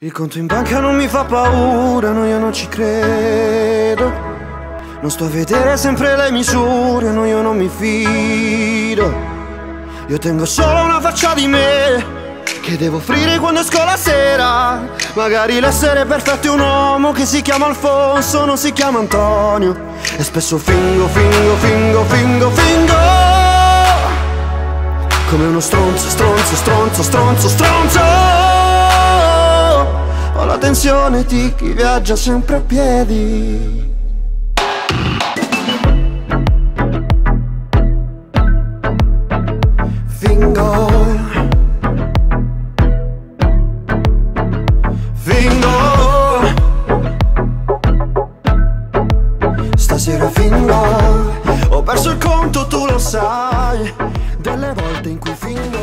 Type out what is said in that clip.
Il conto in banca non mi fa paura, no io non ci credo. Non sto a vedere sempre le misure, no io non mi fido. Io tengo solo una faccia di me che devo offrire quando esco la sera. Magari l'essere perfetto è un uomo che si chiama Alfonso, non si chiama Antonio. E spesso fingo, fingo, fingo, fingo, fingo. Come uno stronzo, stronzo, stronzo, stronzo, stronzo attenzione di chi viaggia sempre a piedi. Fingo. Fingo. Stasera fingo. Ho perso il conto, tu lo sai, delle volte in cui fingo.